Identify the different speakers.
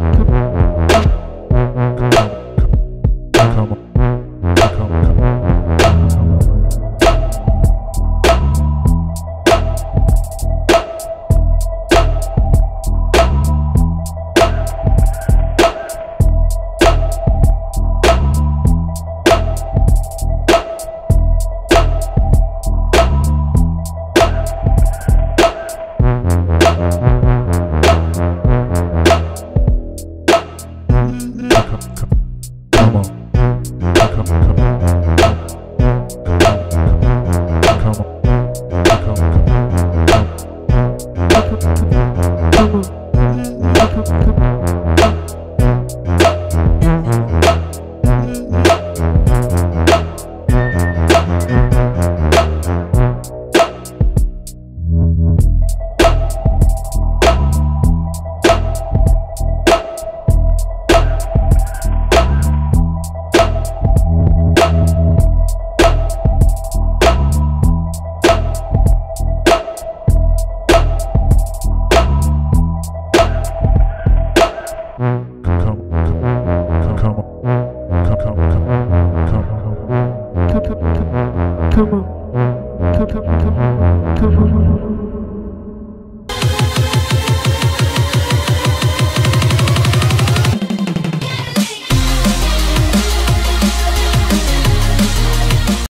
Speaker 1: Come on. come, come, come. Thank you.